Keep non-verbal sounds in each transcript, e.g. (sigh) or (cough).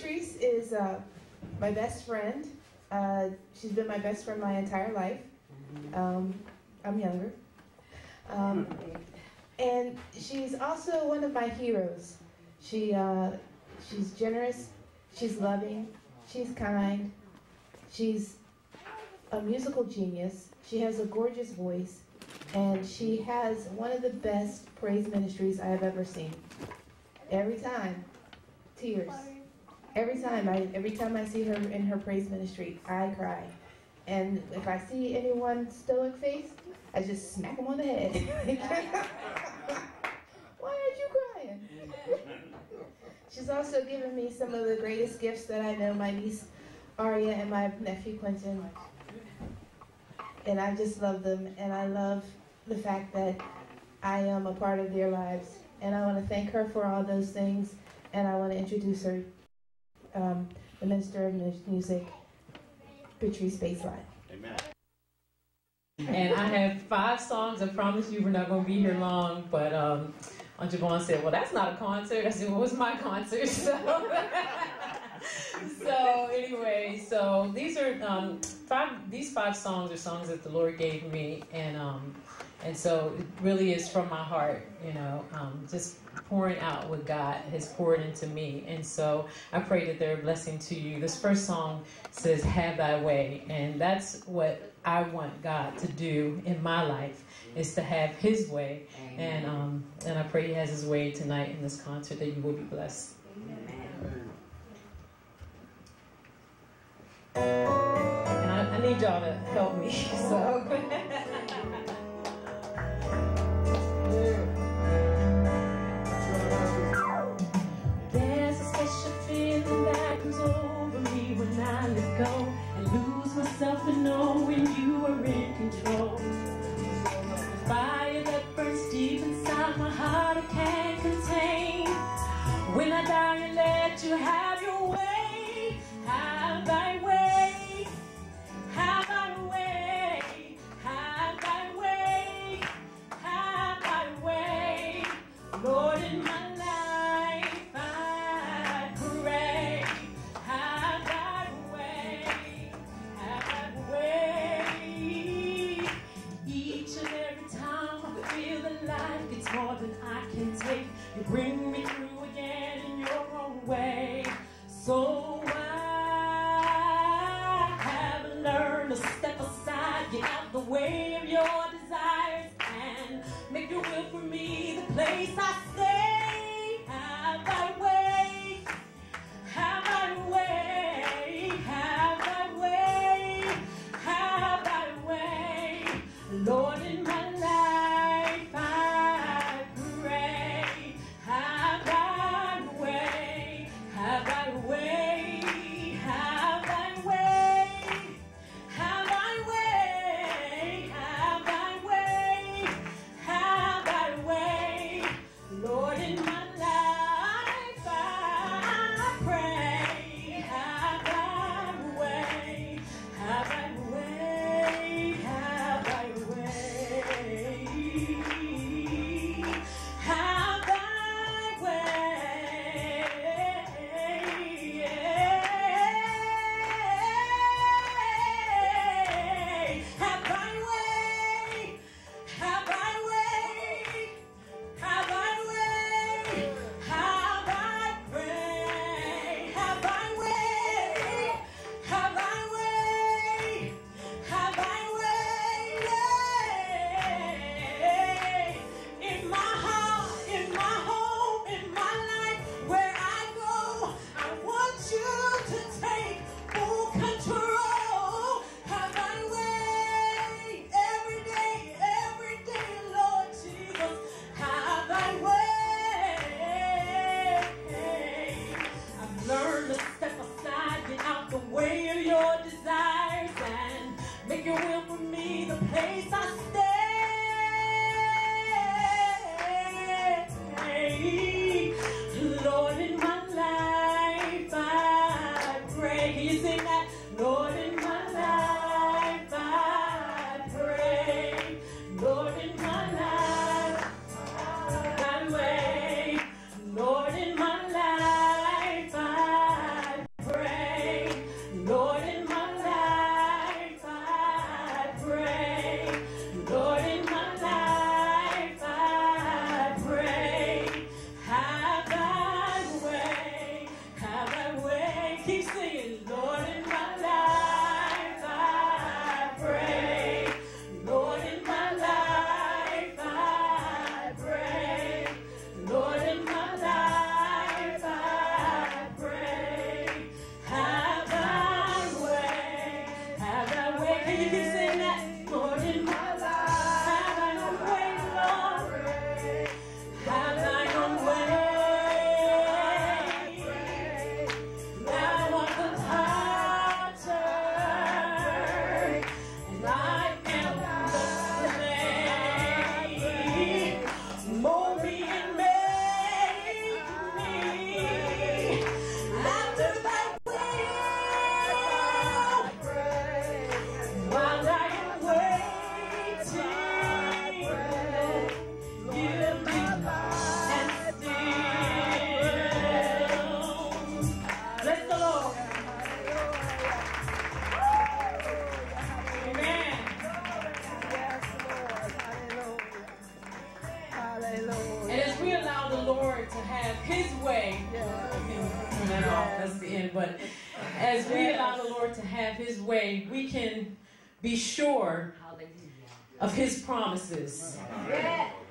Patrice is uh, my best friend. Uh, she's been my best friend my entire life. Um, I'm younger. Um, and she's also one of my heroes. She, uh, she's generous, she's loving, she's kind, she's a musical genius, she has a gorgeous voice, and she has one of the best praise ministries I have ever seen. Every time, tears. Every time I every time I see her in her praise ministry, I cry. And if I see anyone stoic face, I just smack them on the head. (laughs) Why aren't you crying? (laughs) She's also given me some of the greatest gifts that I know, my niece Aria and my nephew Quentin. And I just love them, and I love the fact that I am a part of their lives. And I want to thank her for all those things, and I want to introduce her, um, the Minister of Music, Patrice Baseline. Amen. And I have five songs. I promise you we're not going to be here long. But um, Aunt Javon said, well, that's not a concert. I said, well, it's my concert. (laughs) So, so anyway, so these are um, five. These five songs are songs that the Lord gave me, and um, and so it really is from my heart. You know, um, just pouring out what God has poured into me. And so I pray that they're a blessing to you. This first song says, Have Thy Way. And that's what I want God to do in my life is to have his way. And um, and I pray he has his way tonight in this concert that you will be blessed. Amen. And I, I need y'all to help me. (laughs) So (laughs) lose myself and know when you are in control.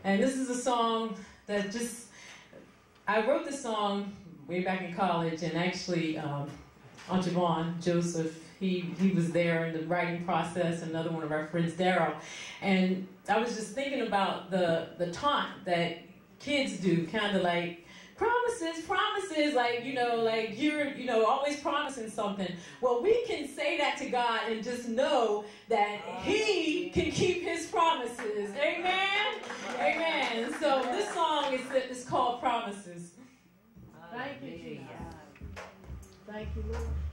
And this is a song that just, I wrote this song way back in college, and actually, um, Aunt Javon Joseph, he, he was there in the writing process, another one of our friends, Daryl. And I was just thinking about the, the taunt that kids do, kind of like, promises, promises, like, you know, like you're, you know, always promising something. Well, we can say that to God and just know that He can keep His promises. Amen? Amen. So this song is, is called Promises. Thank you, Jesus. Thank you, Lord.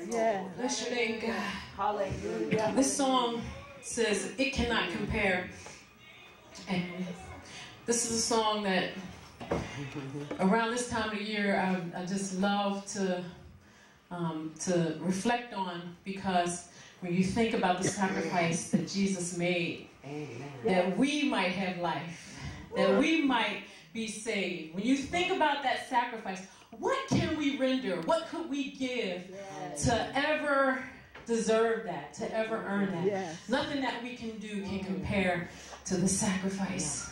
Name, Lord. Bless your name, God. Hallelujah. This song says, It cannot compare. And this is a song that around this time of the year I, I just love to um, to reflect on because when you think about the sacrifice that Jesus made, that we might have life, that we might be saved. When you think about that sacrifice, what can we render? What could we give to ever deserve that, to ever earn that? Yes. Nothing that we can do can mm. compare to the sacrifice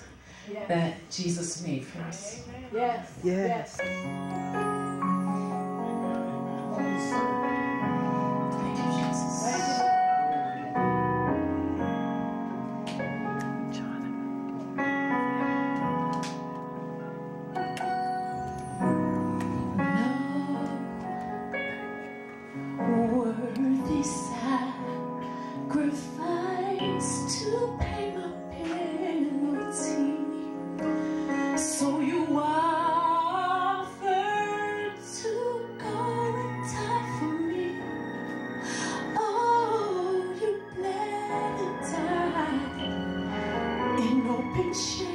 that Jesus made for us. Yes. Yes. Thank in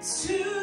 to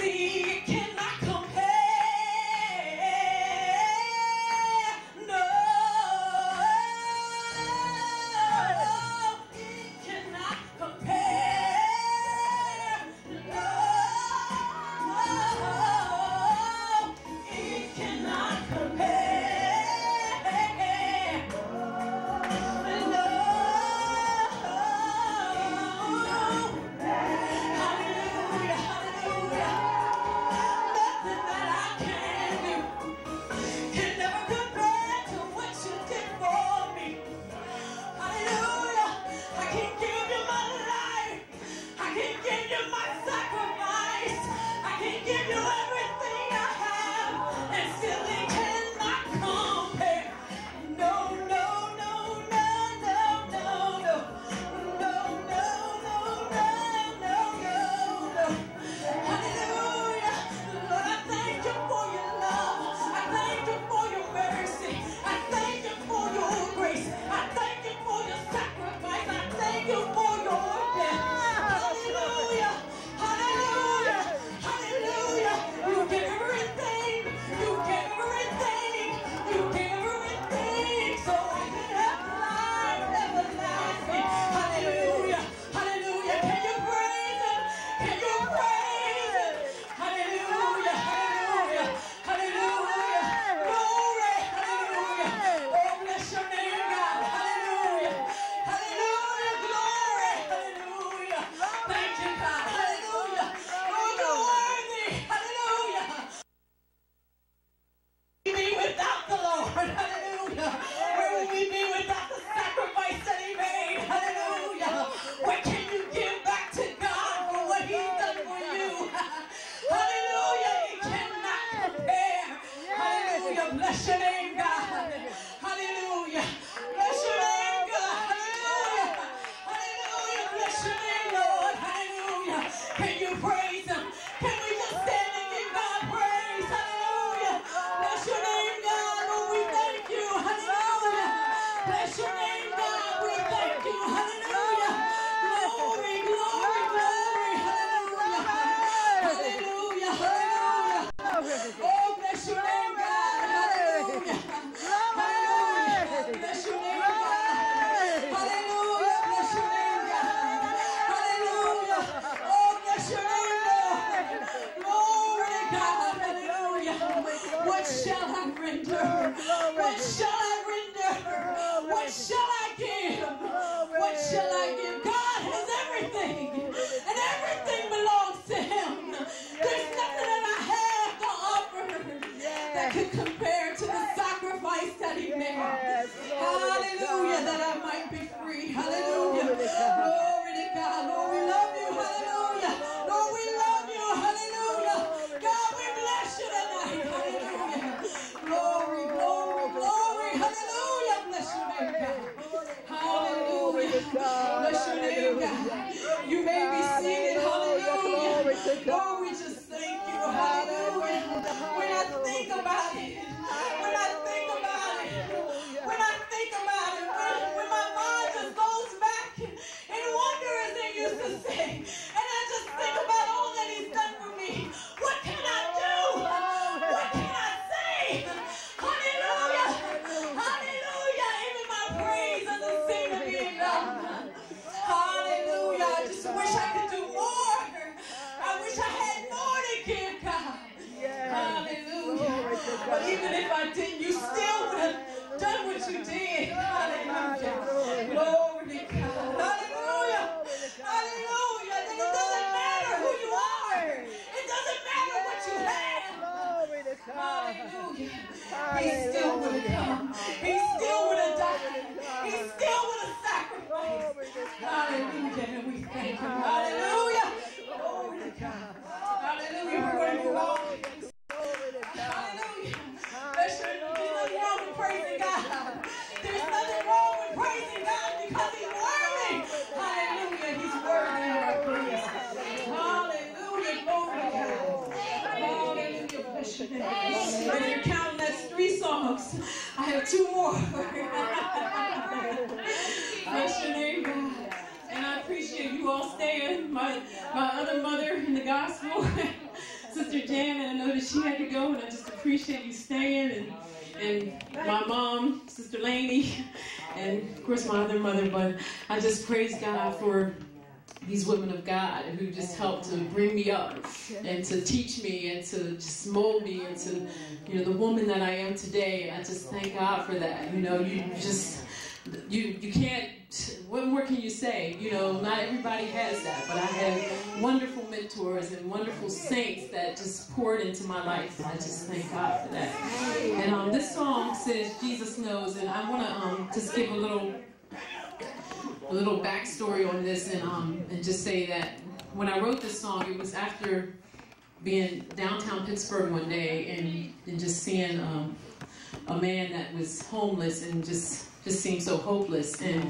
See, Bless your name. If you're counting, that's three songs. I have two more. Bless your name, God. And I appreciate you all staying. My my other mother in the gospel, (laughs) Sister Janet, I know that she had to go, and I just appreciate you staying. And and my mom, Sister Laney, (laughs) and of course my other mother. But I just praise God for these women of God who just helped to bring me up and to teach me and to just mold me into you know the woman that I am today. And I just thank God for that. You know, you just you you can't what more can you say you know not everybody has that but i had wonderful mentors and wonderful saints that just poured into my life i just thank god for that and um, this song says jesus knows and i want to um, just give a little a little backstory on this and um, and just say that when i wrote this song it was after being downtown pittsburgh one day and, and just seeing um, a man that was homeless and just just seemed so hopeless. And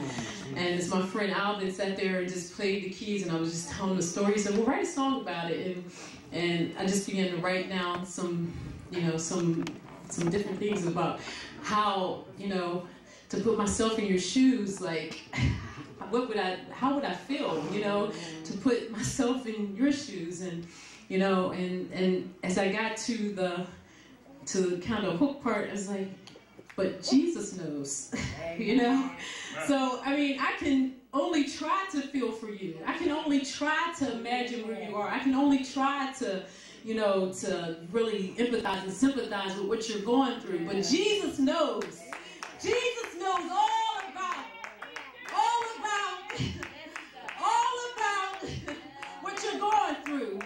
and as my friend Alvin sat there and just played the keys, and I was just telling the story, he said, "Well, write a song about it." And and I just began to write down some, you know, some some different things about how you know to put myself in your shoes, like. What would I? How would I feel? You know, mm-hmm. to put myself in your shoes, and you know, and and as I got to the to kind of hook part, I was like, but Jesus knows, (laughs) you know? So, I mean, I can only try to feel for you. I can only try to imagine where you are. I can only try to, you know, to really empathize and sympathize with what you're going through. But Jesus knows. Jesus knows all about, all about, all about what you're going through.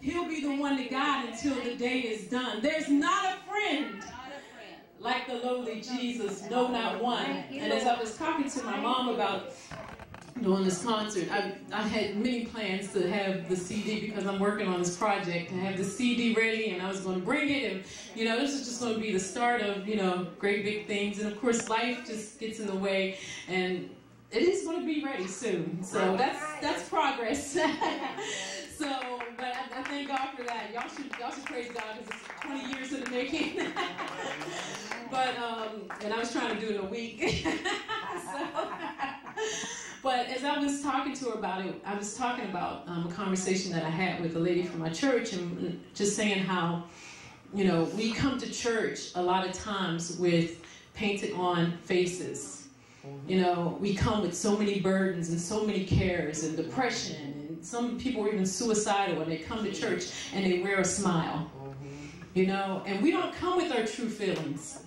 He'll be the one to guide until the day is done. There's not a friend like the lowly Jesus, no, not one. And as I was talking to my mom about doing this concert, I, I had many plans to have the CD because I'm working on this project. I have the CD ready and I was going to bring it. And, you know, this is just going to be the start of, you know, great big things. And of course, life just gets in the way. And it is going to be ready soon. So that's, that's progress. (laughs) (laughs) So, but I, I, thank God for that. Y'all should y'all should praise God because it's 20 years in the making. (laughs) but um, and I was trying to do it in a week. so, but as I was talking to her about it, I was talking about um, a conversation that I had with a lady from my church, and just saying how, you know, we come to church a lot of times with painted on faces. You know, we come with so many burdens and so many cares and depression. And some people are even suicidal when they come to church and they wear a smile. You know, and we don't come with our true feelings.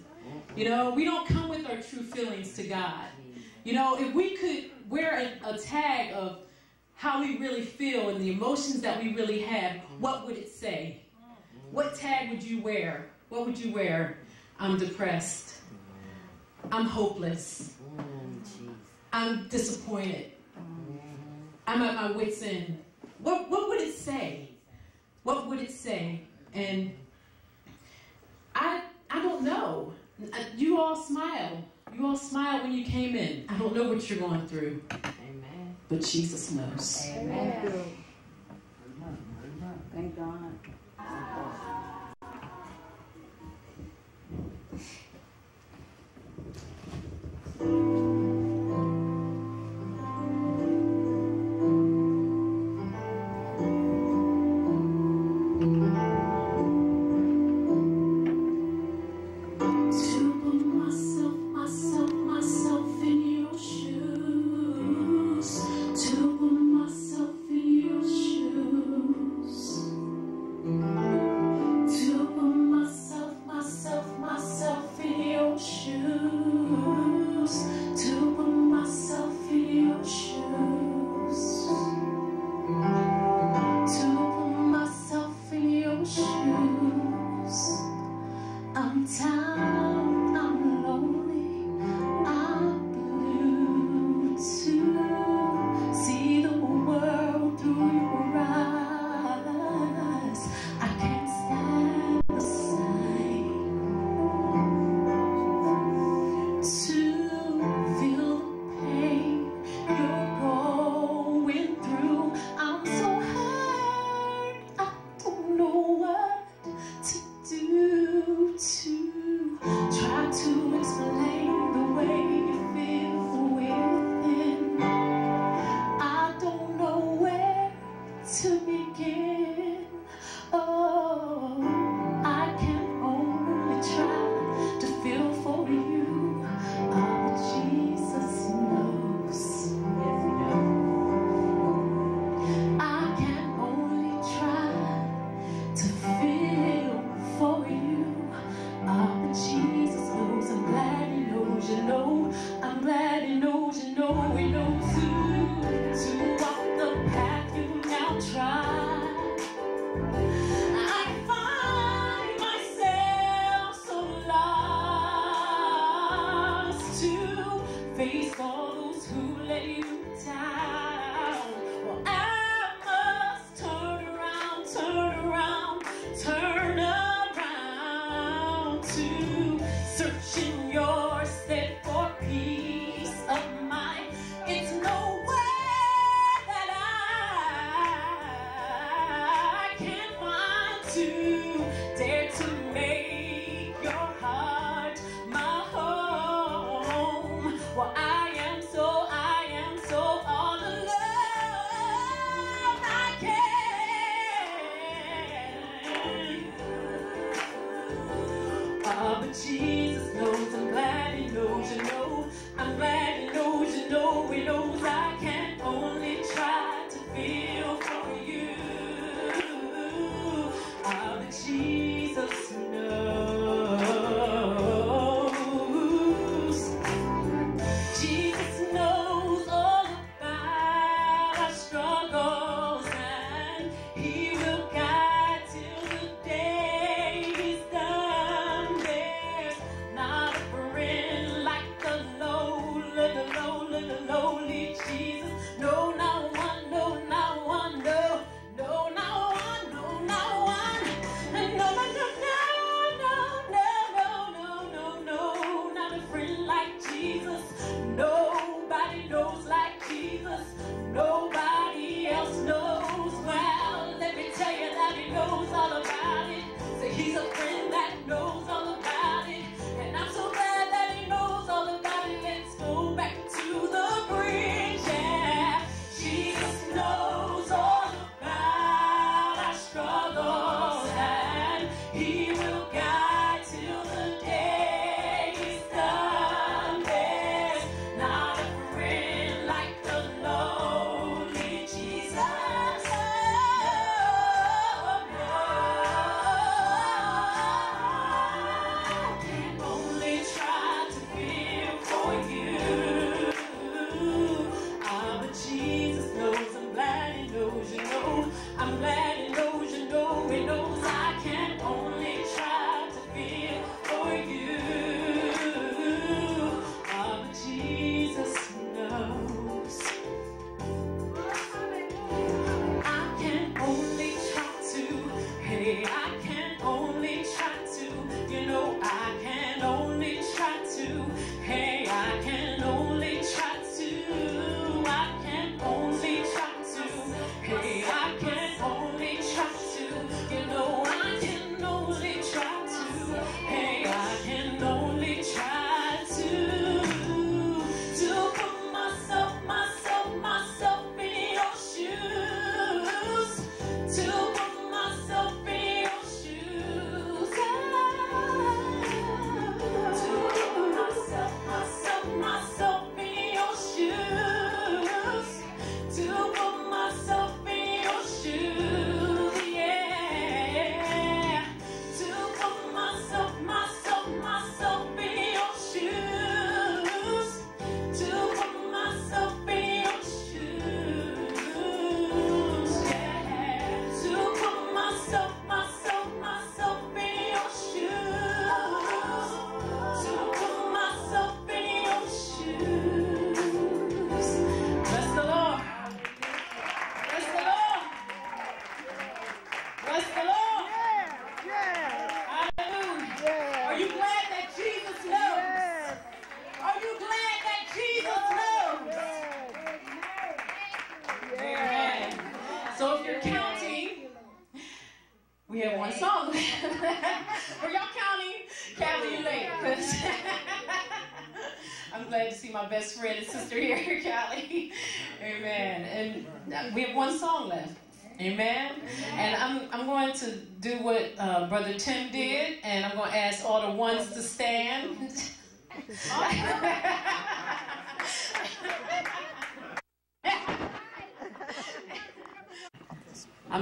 You know, we don't come with our true feelings to God. You know, if we could wear a, a tag of how we really feel and the emotions that we really have, what would it say? What tag would you wear? What would you wear? I'm depressed. I'm hopeless. I'm disappointed. Mm-hmm. I'm at my wits' end. What, what would it say? What would it say? And I, I don't know. Uh, you all smile. You all smile when you came in. I don't know what you're going through. Amen. But Jesus knows. Amen. Thank God.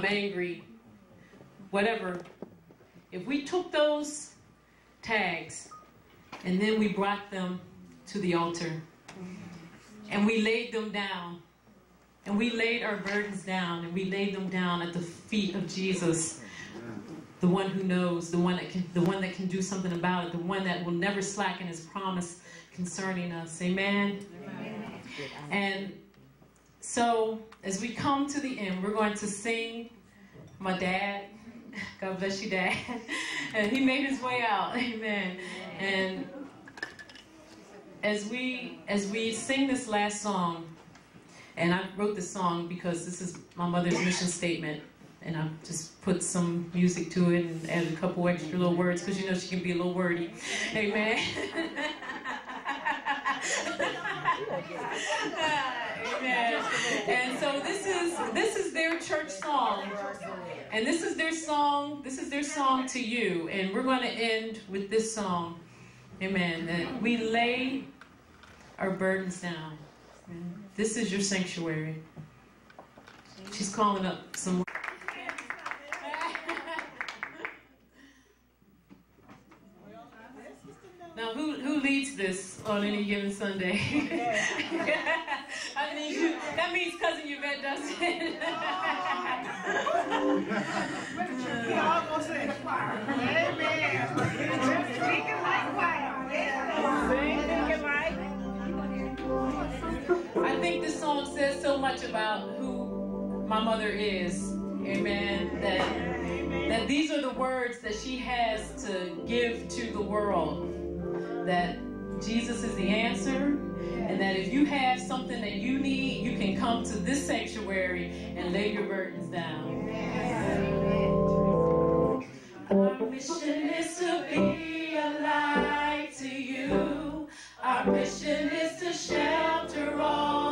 Angry, whatever. If we took those tags and then we brought them to the altar and we laid them down and we laid our burdens down and we laid them down at the feet of Jesus the one who knows the one that can the one that can do something about it the one that will never slacken his promise concerning us amen, amen. and so as we come to the end, we're going to sing my dad. God bless you, Dad. (laughs) And he made his way out. Amen. And as we as we sing this last song, and I wrote this song because this is my mother's mission statement, and I just put some music to it and added a couple extra little words because you know she can be a little wordy. Amen. (laughs) Amen. And so this is this is their church song. And this is their song, this is their song to you. And we're going to end with this song. Amen. That we lay our burdens down. This is your sanctuary. She's calling up some Now, who, this on any given Sunday? (laughs) I mean, you, that means cousin Yvette does it. I think this song says so much about who my mother is. Amen. That, that these are the words that she has to give to the world that Jesus is the answer, and that if you have something that you need, you can come to this sanctuary and lay your burdens down. Our mission is to be a light to you. Our mission is to shelter all